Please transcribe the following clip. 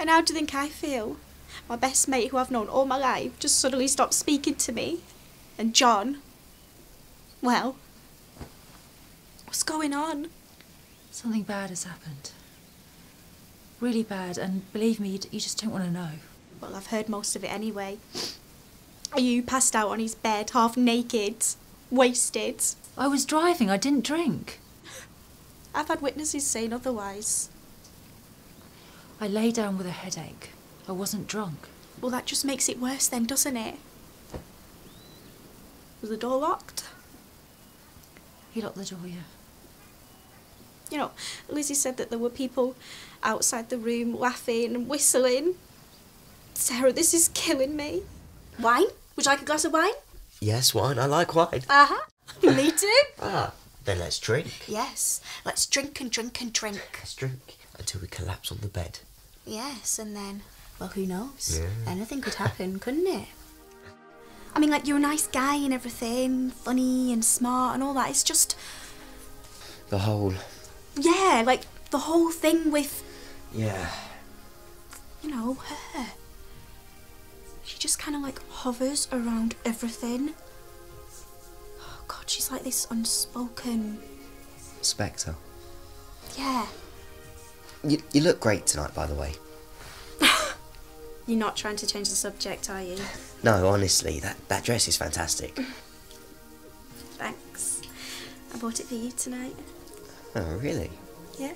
And how do you think I feel? My best mate, who I've known all my life, just suddenly stopped speaking to me. And John, well, what's going on? Something bad has happened. Really bad, and believe me, you, just don't want to know. Well, I've heard most of it anyway. You passed out on his bed, half naked, wasted? I was driving, I didn't drink. I've had witnesses saying otherwise. I lay down with a headache. I wasn't drunk. Well, that just makes it worse then, doesn't it? Was the door locked? He locked the door, yeah. You know, Lizzie said that there were people outside the room laughing and whistling. Sarah, this is killing me. Wine? Would you like a glass of wine? Yes, wine. I like wine. Uh huh. me too. Ah, then let's drink. Yes, let's drink and drink and drink. Let's drink until we collapse on the bed. Yes, and then, well, who knows? Yeah. Anything could happen, couldn't it? I mean, like, you're a nice guy and everything, funny and smart and all that. It's just, The whole. yeah, like the whole thing with, Yeah. you know, her. She just kind of like hovers around everything. God, she's like this unspoken. Spectre. Yeah. You, you look great tonight, by the way. You're not trying to change the subject, are you? No, honestly, that, that dress is fantastic. Thanks. I bought it for you tonight. Oh, really? Yeah?